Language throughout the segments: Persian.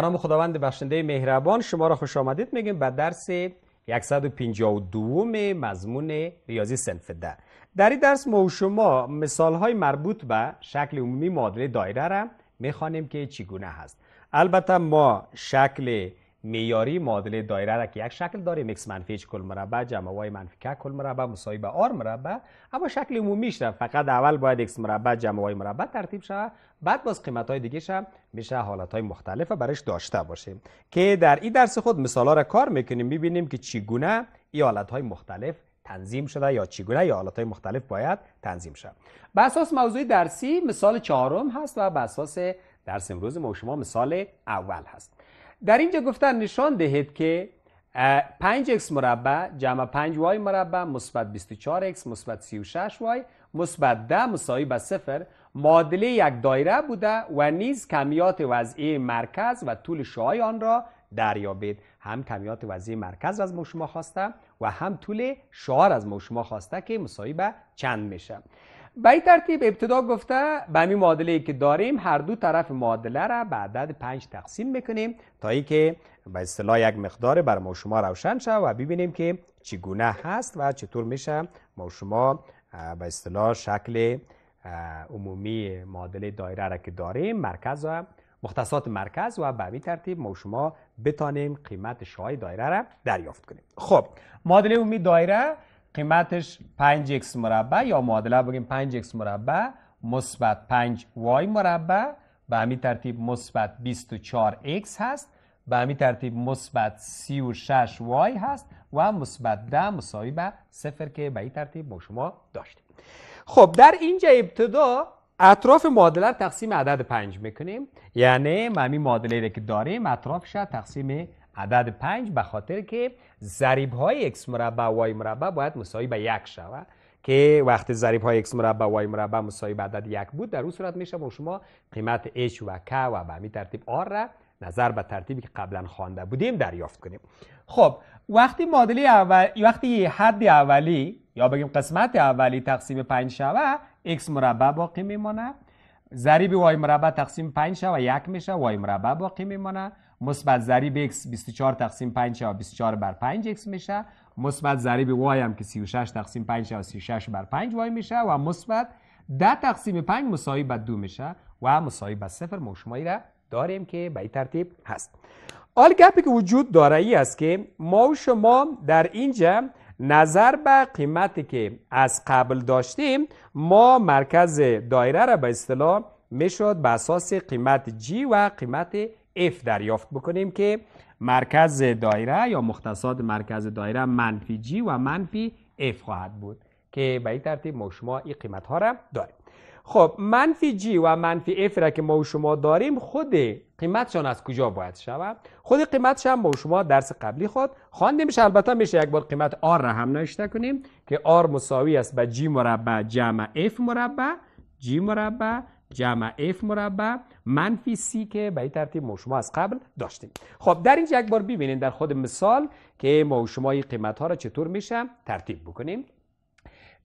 نام خداوند بخشنده مهربان شما را خوش آمدید. میگیم به درس 152 مضمون ریاضی صنف ده در این درس ما و شما مثال های مربوط به شکل عمومی معادله دایره را می‌خوانیم که چگونه هست. البته ما شکل میاری معادله دایره را که یک شکل داریم x منفی کل مربع جمع y منفی که کل مربع مساوی به r مربع اما شکل عمومیش را فقط اول باید x مربع جمع y مربع ترتیب شود بعد باز قیمت های دیگه هم میشه حالت های مختلف برش داشته باشیم. که در این درس خود مثال ها را کار می‌کنیم می‌بینیم که چگونه این حالت های مختلف تنظیم شده یا چگونه یا حالت های مختلف باید تنظیم شد به اساس موضوع درسی مثال چهارم هست و به اساس درس امروز ما شما مثال اول هست. در اینجا گفتن نشان دهید که 5x مربع جمع 5y مربع مثبت 24x مثبت 36y مثبت 10 مساوی به صفر معادله یک دایره بوده و نیز کمیات وضعی مرکز و طول شعای آن را دریابید. هم کمیات وضعی مرکز از ما شما خواسته و هم طول شعار از ما شما خواسته که مساوی به چند میشه. به این ترتیب ابتدا گفته به همین معادله که داریم هر دو طرف معادله را به عدد پنج تقسیم می‌کنیم تا ای که به اصطلاح یک مقدار بر ما شما روشن شد و ببینیم که چگونه هست و چطور میشه ما شما به اصطلاح شکل عمومی معادله دایره را که داریم مرکز و مختصات مرکز و به همین ترتیب ما شما بتانیم قیمت شای دایره را دریافت کنیم. خب معادله عمومی دایره قیمتش 5x مربع یا معادله بگیم 5x مربع مثبت 5y مربع به همین ترتیب مثبت 24x هست به همین ترتیب مثبت 36y هست و مثبت 10 مساوی به صفر که به این ترتیب ما شما داشتیم. خب در اینجا ابتدا اطراف معادله تقسیم عدد 5 می‌کنیم. یعنی ما همین معادله که داریم اطرافش تقسیم عدد 5 به خاطر که ضریب های x مربع و y مربع باید مساوی به یک شود. که وقتی ضریب های x مربع و y مربع مساوی به عدد یک بود در اون صورت میشه با شما قیمت h و k و به همین ترتیب r را نظر به ترتیبی که قبلا خوانده بودیم دریافت کنیم. خب وقتی معادله اول وقتی حد اولی یا بگیم قسمت اولی تقسیم 5 شوه x مربع باقی میمانه ضریب y مربع تقسیم 5 شوه یک میشه y مربع باقی میمانه مثبت ضریب x 24 تقسیم 5 شوه 24 بر 5 x میشه. مثبت ضریب y هم که 36 تقسیم 5 شوه 36 بر 5 y میشه و مثبت 10 تقسیم 5 مساوی به 2 میشه و مساوی به صفر. موشمایی را داریم که به این ترتیب هست. حال گپی که وجود داره ای است که ما و شما در اینجا نظر به قیمتی که از قبل داشتیم ما مرکز دایره را به اصطلاح می‌شد به اساس قیمت G و قیمت F دریافت بکنیم که مرکز دایره یا مختصات مرکز دایره منفی G و منفی F خواهد بود که به این ترتیب ما شما این قیمت ها را داریم. خب منفی G و منفی F را که ما شما داریم خود قیمتشان از کجا باید شود؟ خود قیمتش هم ما شما درس قبلی خود خوانده میشه البته میشه یک بار قیمت R را هم نوشته کنیم که R مساوی است به G مربع جمع F مربع G مربع جمع F مربع منفی C که به این ترتیب ما شما از قبل داشتیم. خب در اینجا یک بار ببینید در خود مثال که ما شما این قیمت ها را چطور میشه ترتیب بکنیم.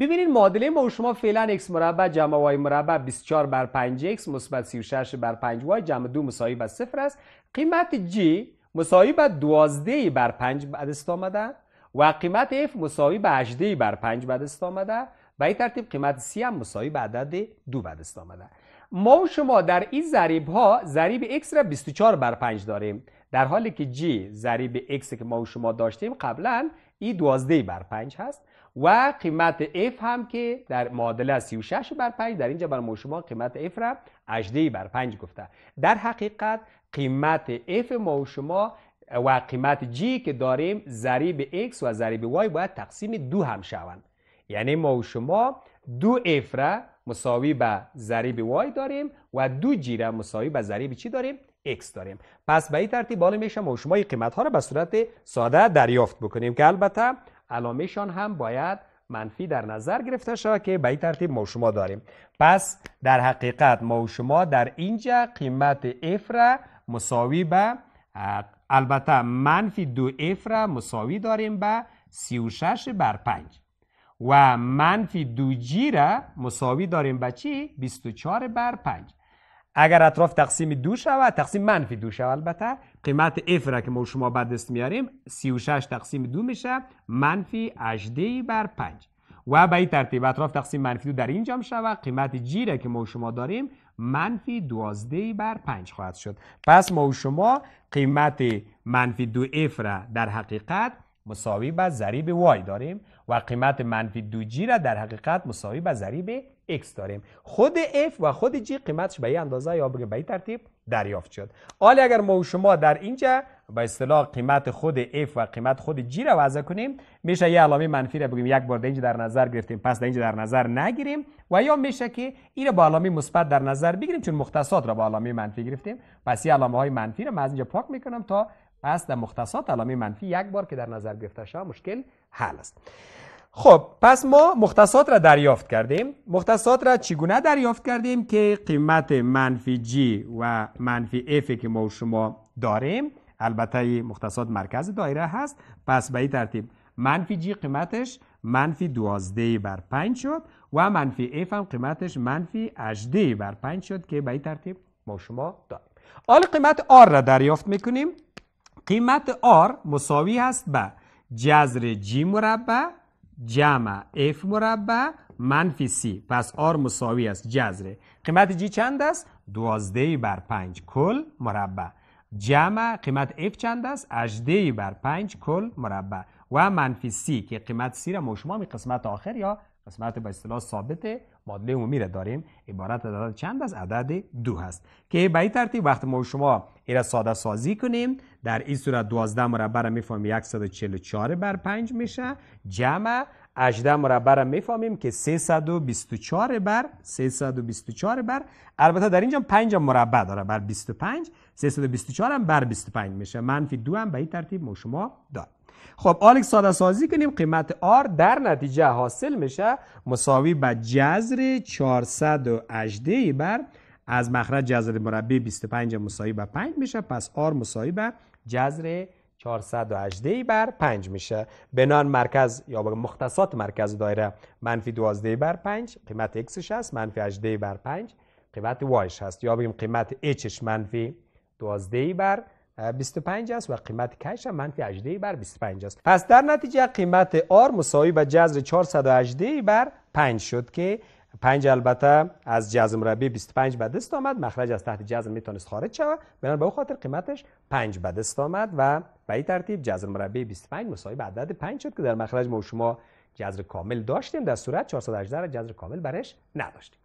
ببینید معادله ما شما فعلا x مربع جمع y مربع 24 بر 5x مثبت 36 بر 5y جمع 2 مساوی به صفر است. قیمت g مساوی به 12 بر 5 به دست آمده و قیمت f مساوی به 18 بر 5 به دست آمده. به این ترتیب قیمت c هم مساوی به عدد 2 به دست آمده. ما و شما در این ضریب ها ضریب x را 24 بر 5 داریم. در حالی که g ضریب x که ما و شما داشتیم قبلا این 12 بر 5 هست و قیمت f هم که در معادله 36 بر 5 در اینجا بر شما قیمت f را 18 بر 5 گفته. در حقیقت قیمت f ما شما و قیمت g که داریم ضریب x و ضریب y باید تقسیم دو هم شوند. یعنی ما و شما دو را مساوی به ضریب y داریم و دو را مساوی به ضریب چی داریم؟ X داریم. پس به این ترتیب بالا میشه ما شما این قیمت ها را به صورت ساده دریافت بکنیم که البته علامهشان هم باید منفی در نظر گرفته شود که به این ترتیب ما شما داریم. پس در حقیقت ما شما در اینجا قیمت f مساوی به البته منفی دو f مساوی داریم به 36 بر 5 و منفی دو g را مساوی داریم به چی؟ 24 بر 5 اگر اطراف تقسیم دو شود تقسیم منفی دو شود. البته قیمت اف را که ما شما بعد دست میاریم 36 تقسیم دو میشه منفی 18 بر 5 و به این ترتیب اطراف تقسیم منفی دو در اینجا شود قیمت جی را که ما شما داریم منفی 12 بر 5 خواهد شد. پس ما شما قیمت منفی دو اف را در حقیقت مساوی به ضریب y داریم. و قیمت منفی دو جی را در حقیقت مساوی به ضریب x داریم. خود f و خود g قیمتش به این اندازه یا به این ترتیب دریافت شد. حالا اگر ما و شما در اینجا با اصطلاح قیمت خود f و قیمت خود g را وضع کنیم میشه یه علامه منفی را بگیم. یک بار در اینجا در نظر گرفتیم پس در اینجا در نظر نگیریم و یا میشه که این با علامه مثبت در نظر بگیریم چون مختصات را با علامه منفی گرفتیم. پس این علامه های منفی را من از اینجا پاک می‌کنم تا پس در مختصات علامه منفی یک بار که در نظر گرفته شود مشکل حل است. خب پس ما مختصات را دریافت کردیم. مختصات را چگونه دریافت کردیم که قیمت منفی g و منفی f که ما شما داریم البته مختصات مرکز دایره هست. پس به این ترتیب منفی جی قیمتش منفی دوازده بر پنج شد و منفی f هم قیمتش منفی اجده بر پنج شد که به این ترتیب ما شما داریم. حالا قیمت r را دریافت می‌کنیم. قیمت آر مساوی است به جذر جی مربع جمع f مربع منفی c. پس r مساوی است. جذر. قیمت g چند است؟ دوازده بر پنج کل مربع. جمع قیمت f چند است؟ اجده بر پنج کل مربع. و منفی c که قیمت c را ما شما می قسمت آخر یا قسمت با اصطلاح ثابت معادله عمومی را داریم. عبارت از عدد چند؟ از عدد دو هست. که به این ترتیب وقتی ما شما این را ساده سازی کنیم. در این صورت 12 مربع را می‌فهمیم. 144 بر 5 میشه. جمع 18 مربع را می‌فهمیم که 324 بر 324 بر. البته در اینجا 5 مربع داره. بر 25 324 هم بر 25 میشه. منفی دو هم به این ترتیب ما شما داریم. خب آلک ساده سازی کنیم. قیمت آر در نتیجه حاصل میشه مساوی به جذر 418 بر. از مخرج جذر مربع 25 مساوی به 5 میشه. پس آر مساوی به جذر 418 بر 5 میشه. بنان مرکز یا مختصات مرکز دایره منفی 12 بر 5 قیمت xش هست منفی 18 بر 5 قیمت yش هست یا بگیم قیمت hش منفی 12 بر 25 است و قیمت کش هم منفی 18 بر 25 است. پس در نتیجه قیمت آر مساوی به جذر 418 بر 5 شد که 5 البته از جذر مربع 25 به دست آمد. مخرج از تحت جذر می‌تونست خارج شود. بنابراین به خاطر قیمتش 5 به دست آمد و به این ترتیب جذر مربع 25 مساوی به عدد 5 شد که در مخرج ما شما جذر کامل داشتیم. در صورت 418 را جذر کامل برش نداشتیم.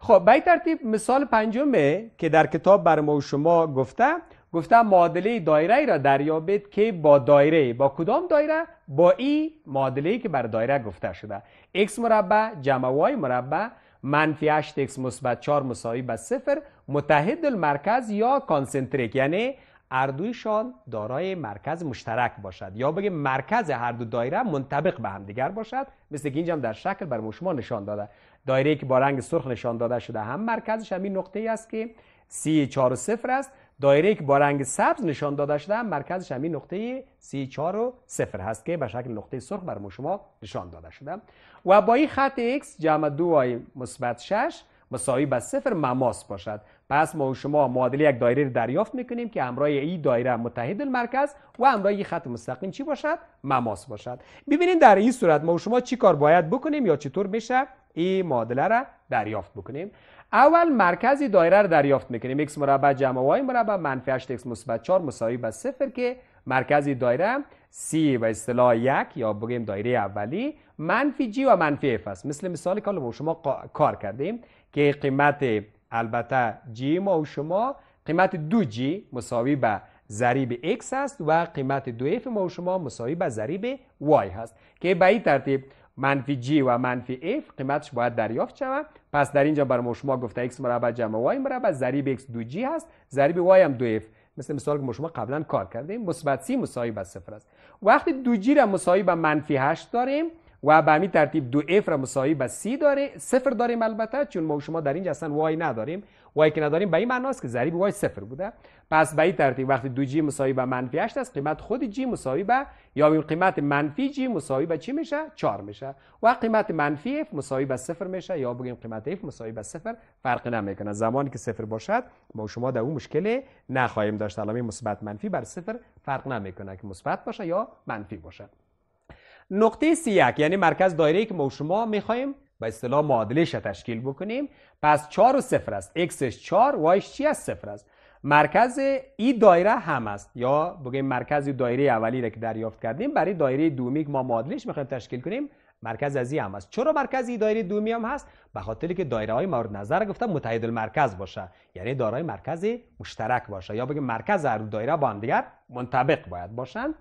خب به ترتیب مثال پنجمه که در کتاب بر ما شما گفته گفتم معادله دایره ای را دریابید که با دایره با کدام دایره؟ با این معادله که بر دایره گفته شده. X مربع جمع y مربع منفی 8 x مثبت 4 مساوی به صفر متحد المرکز یا concentric. یعنی هر دویشان دارای مرکز مشترک باشد. یا بگیم مرکز هر دو دایره منطبق به هم دیگر باشد مثل که اینجا در شکل بر شما نشان داده. دایره که با رنگ سرخ نشان داده شده هم مرکزش همین نقطه است که سی 4 و صفر است. دایره که با رنگ سبز نشان داده شده مرکزش همین نقطه 34 و 0 هست که به شکل نقطه سرخ بر شما نشان داده شده. و با این خط x جمع دو y مثبت 6 مساوی به صفر مماس باشد. پس ما و شما معادله یک دایره رو دریافت می‌کنیم که همراه این دایره متحد المرکز و همراه این خط مستقیم چی باشد؟ مماس باشد. ببینید در این صورت ما شما چی کار باید بکنیم یا چطور بشه؟ این معادله را دریافت بکنیم. اول مرکزی دایره رو دریافت می‌کنیم. X مربع جمع y مربع منفی 8 x مثبت 4 مساوی به صفر که مرکزی دایره C به اصطلاح یک یا بگیم دایره اولی منفی G و منفی F است. مثل مثالی که ما شما کار کردیم که قیمت البته G ما و شما قیمت دو G مساوی به ضریب X است و قیمت دو F ما و شما مساوی به ضریب Y هست. که به این ترتیب منفی G و منفی F قیمتش باید دریافت شود. پس در اینجا برای شما گفته x مربع جمع y مربع ضریب x دو g هست ضریب y هم دو f. مثل مثال که ما شما قبلا کار کردیم مثبت 30 مساوی به صفر است. وقتی دو g را مساوی به منفی 8 داریم و به همین ترتیب دو f را مساوی به سی داره. صفر داریم البته چون ما شما در اینجا اصلا y نداریم. y که نداریم به این معناست که ضریب y صفر بوده. پس به این ترتیب وقتی دو جی مساوی به منفی 8 است قیمت خود جی مساوی به یا این قیمت منفی جی مساوی به چی میشه؟ 4 میشه. و قیمت منفی f مساوی به صفر میشه یا بگیم قیمت f مساوی به صفر فرق نمی‌کنه. زمانی که صفر باشد ما شما در اون مشکل نخواهیم داشت. علامه مثبت منفی بر صفر فرق نمی‌کنه که مثبت باشه یا منفی باشه. نقطه سی یک یعنی مرکز دایره که ما شما می‌خوایم به اصطلاح معادلش تشکیل بکنیم. پس 4 و صفر است. X 4 وایش چی است؟ صفر است. مرکز ای دایره هم است. یا بگیم مرکز دایره اولی را که دریافت کردیم برای دایره دومی که ما معادلش می‌خوایم تشکیل کنیم. مرکز از هم است. چرا مرکز ای دایره دومی هم هست؟ به خاطر که دایره های مورد نظر گفتم متحد المرکز باشه. یعنی دارای مرکز مشترک باشه. یا بگیم مرکز هر دایره با هم دیگر منطبق باید باشند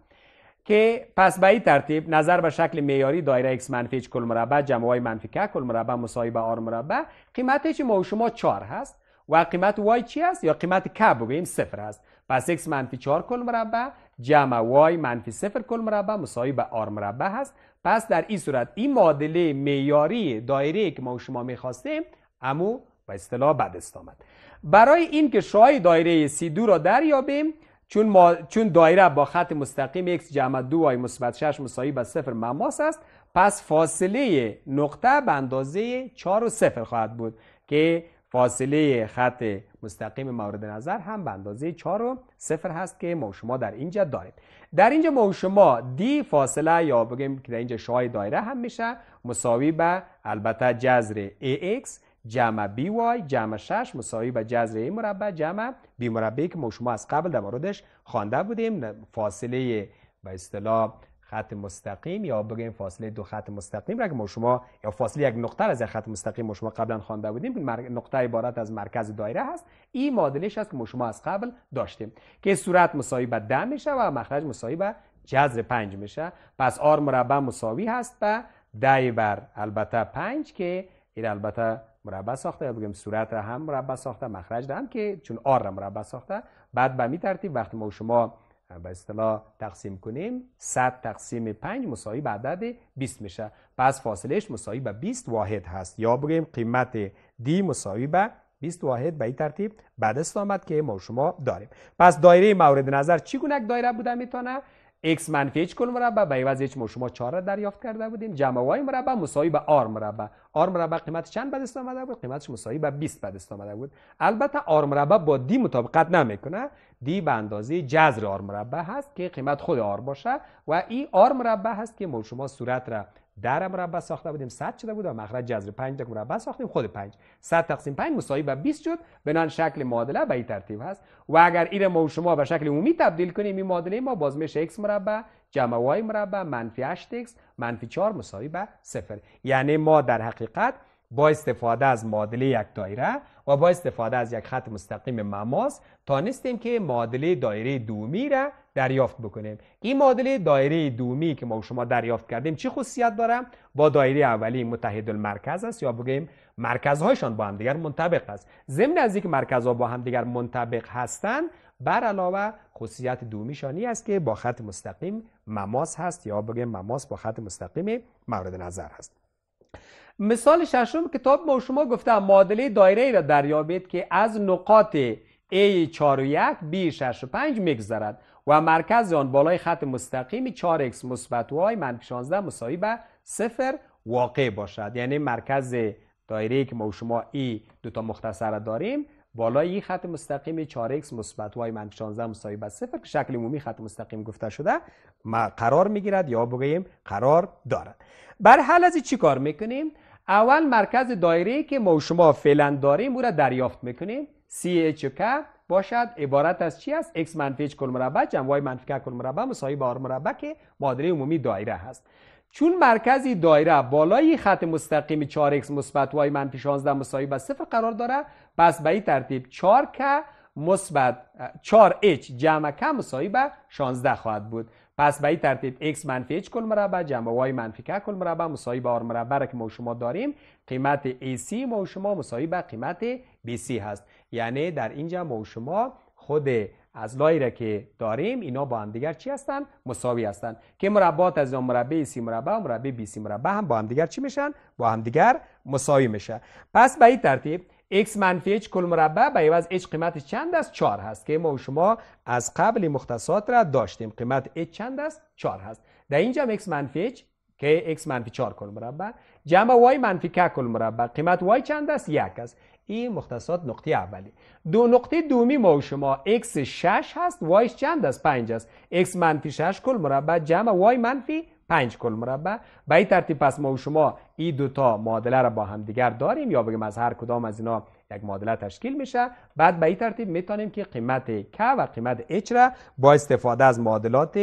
که پس به این ترتیب نظر به شکل معیاری دایره x منفی h کل مربع جمع y منفی k کل مربع مساوی به r مربع. قیمت ما و شما 4 هست و قیمت y چی است یا قیمت k بگوییم صفر هست. پس x منفی 4 کل مربع جمع y منفی صفر کل مربع مساوی به r مربع هست. پس در این صورت این معادله معیاری دایره که ما و شما می‌خواستیم امو به اصطلاح بعد است آمد. برای این که شای دایره سی دو را دریابیم چون, ما... چون دایره با خط مستقیم x جمع دو y مثبت 6 مساوی به صفر مماس است پس فاصله نقطه به اندازه 4 و صفر خواهد بود که فاصله خط مستقیم مورد نظر هم به اندازه 4 و صفر هست که ما شما در اینجا داریم در اینجا ما شما دی فاصله یا بگیم که در اینجا شای دایره هم میشه مساوی به البته جذر ax جمع بی وای جمع 6 مساوی به جذر ای مربع جمع بی مربعی که ما شما از قبل در موردش خوانده بودیم. فاصله به اصطلاح خط مستقیم یا بگیم فاصله دو خط مستقیم را که ما شما یا فاصله یک نقطه از خط مستقیم ما شما قبلا خوانده بودیم. نقطه عبارت از مرکز دایره هست. این معادلش است که ما شما از قبل داشتیم. که صورت مساوی به 10 میشه و مخرج مساوی به جذر 5 میشه. پس آر مربع مساوی هست به 10 بر البته 5 که این البته مربع ساخته یا بگیم صورت را هم مربع ساخته مخرج را هم که چون آر را مربع ساخته بعد به می ترتیب وقتی ما شما به اصطلاح تقسیم کنیم 100 تقسیم 5 مساوی به عدد 20 میشه. پس فاصلهش مساوی به 20 واحد هست. یا بگیم قیمت دی مساوی به 20 واحد به این ترتیب بعد است آمد که ما شما داریم. پس دایره مورد نظر چی گونه دایره بوده می‌تونه؟ X منفی h کل مربع به عوض h ما شما 4 دریافت کرده بودیم. جمع y مربع مساوی به r مربع. R مربع قیمت چند به دست آمده بود؟ قیمتش مساوی به 20 به دست آمده بود. البته r مربع با d مطابقت نمی‌کنه. D به اندازه جذر r مربع هست که قیمت خود r باشه و این r مربع هست که ما شما صورت را در مربع ساخته بودیم 100 شده بود و مخرج جذر 5 در مربع ساختیم خود 5 100 تقسیم 5 مساوی به 20 شد بنان شکل معادله به این ترتیب هست. و اگر این ما شما به شکل عمومی تبدیل کنیم این معادله ما باز میشه x مربع جمع y مربع منفی 8x منفی 4 مساوی به 0 یعنی ما در حقیقت با استفاده از معادله یک دایره و با استفاده از یک خط مستقیم مماس تانستیم که معادله دایره دومی را دریافت بکنیم. این معادله دایره دومی که ما شما دریافت کردیم چه خصوصیت داره؟ با دایره اولی متحد المرکز است یا بگیم مرکزهایشان با هم دیگر منطبق است. ضمن از اینکه مرکزها با هم دیگر منطبق هستند بر علاوه خصوصیت دومیشانی است که با خط مستقیم مماس هست یا بگیم مماس با خط مستقیم مورد نظر هست. مثال ششم کتاب ما شما گفته معادله دایره ای را دریابید که از نقاط A 4 و 1 B 6 و 5 میگذرد و مرکز آن بالای خط مستقیم 4x مثبت y منفی 16 مساوی به صفر واقع باشد. یعنی مرکز دایره که ما شما ای دو تا مختصر داریم بالای این خط مستقیم 4x مثبت y منفی 16 مساوی به صفر که شکل عمومی خط مستقیم گفته شده قرار می‌گیرد یا بگوییم قرار دارد. بر حل از چی کار می‌کنیم؟ اول مرکز دایره که ما شما فعلا داریم او را دریافت می‌کنیم. CH K باشد. عبارت از چی است؟ X منفی h کل مربع جمع y منفی k کل مربع مساوی به r مربع که معادله عمومی دایره هست. چون مرکزی دایره بالای خط مستقیم 4x مثبت y منفی 16 مساوی به صفر قرار داره پس به این ترتیب 4k مثبت 4h جمع k مساوی به 16 خواهد بود. پس به این ترتیب x منفی h کل مربع جمع y منفی k کل مربع مساوی به r مربع که ما شما داریم قیمت AC ما شما مساوی به قیمت BC هست. یعنی در اینجا ما شما خود از را که داریم اینا با هم دیگر چی هستن؟ مساوی هستن. که مربعات از مربع سی مربع و مربع بی سی مربع هم با هم دیگر چی میشن؟ با هم دیگر مساوی میشه. پس به این ترتیب x منفی h کل مربع به عوض h قیمتش چند است؟ 4 هست که ما و شما از قبل مختصات را داشتیم. قیمت h چند است؟ 4 هست. در اینجا x منفی h که x منفی 4 کل مربع. جمع y منفی k کل مربع. قیمت y چند است؟ یک است. این مختصات نقطه اولی. دو نقطه دومی ما و شما x 6 هست. Y چند است؟ 5 است. X منفی 6 کل مربع. جمع y منفی 5 کل مربع. به این ترتیب پس ما و شما این دو تا معادله را با هم دیگر داریم. یا بگیم از هر کدام از اینا یک معادله تشکیل میشه. بعد به این ترتیب می‌تونیم که قیمت k و قیمت h را با استفاده از معادلات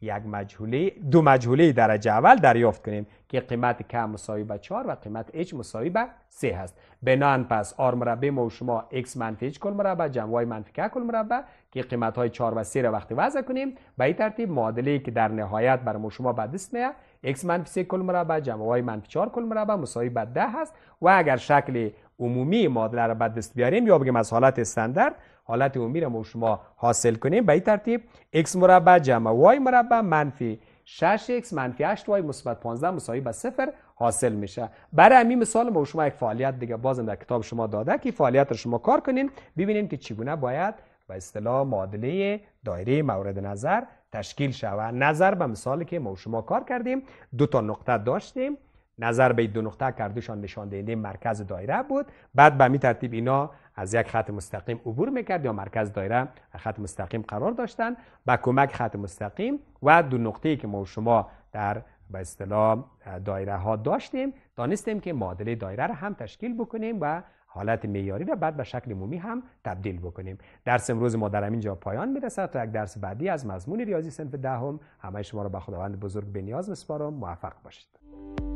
یک مجهوله دو مجهوله درجه اول دریافت کنیم. که قیمت کم مساوی به 4 و قیمت h مساوی به 3 هست. بنان پس آر مربع ما و شما x منفی h کل مربع جمع y منفی k کل مربع که قیمت های 4 و 3 را وقتی وضع کنیم به این ترتیب معادله که در نهایت بر ما شما به دست میاد x منفی 3 کل مربع جمع y منفی 4 کل مربع مساوی به 10 هست. و اگر شکل عمومی معادله را به دست بیاریم یا بگیم از حالت استاندارد حالت عمومی را ما شما حاصل کنیم به این ترتیب x مربع جمع y مربع منفی 6x منفی 8y مثبت 15 مساوی به صفر حاصل میشه. برای همین مثال ما شما یک فعالیت دیگه بازم در کتاب شما داده که فعالیت رو شما کار کنین ببینیم که چگونه باید به اصطلاح معادله دایره مورد نظر تشکیل شود. نظر به مثالی که ما شما کار کردیم دو تا نقطه داشتیم. نظر به دو نقطه کردوشان نشان دهنده مرکز دایره بود. بعد به می ترتیب اینا از یک خط مستقیم عبور می‌کرد یا مرکز دایره خط مستقیم قرار داشتن. با کمک خط مستقیم و دو نقطه که ما شما در به اصطلاح دایره ها داشتیم دانستیم که معادله دایره را هم تشکیل بکنیم و حالت معیاری را بعد به شکل عمومی هم تبدیل بکنیم. درس امروز ما در اینجا پایان می‌رسد تا یک درس بعدی از مضمون ریاضی صنف دهم. همه شما را به خداوند بزرگ به نیاز میسپارم. موفق باشید.